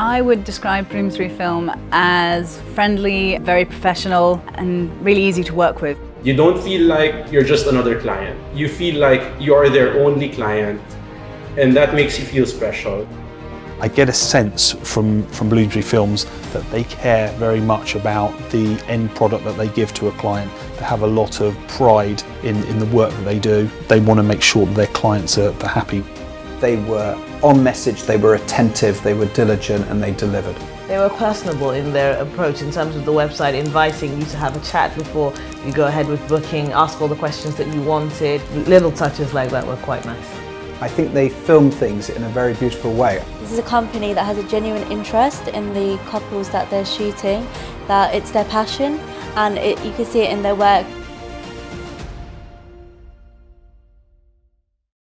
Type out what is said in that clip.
I would describe Bloomsbury Film as friendly, very professional, and really easy to work with. You don't feel like you're just another client. You feel like you're their only client, and that makes you feel special. I get a sense from, from Bloomsbury Films that they care very much about the end product that they give to a client. They have a lot of pride in, in the work that they do. They want to make sure that their clients are, are happy. They were on message, they were attentive, they were diligent and they delivered. They were personable in their approach in terms of the website, inviting you to have a chat before you go ahead with booking, ask all the questions that you wanted. Little touches like that were quite nice. I think they film things in a very beautiful way. This is a company that has a genuine interest in the couples that they're shooting, that it's their passion and it, you can see it in their work